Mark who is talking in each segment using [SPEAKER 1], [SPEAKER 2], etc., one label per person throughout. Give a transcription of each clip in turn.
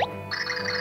[SPEAKER 1] うん。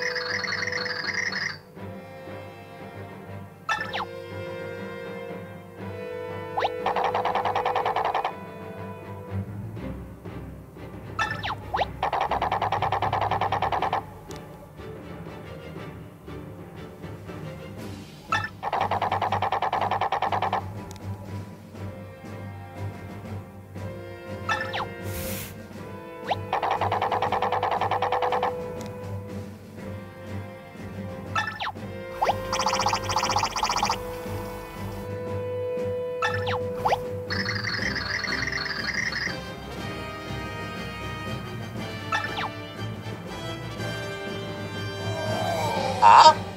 [SPEAKER 2] Huh?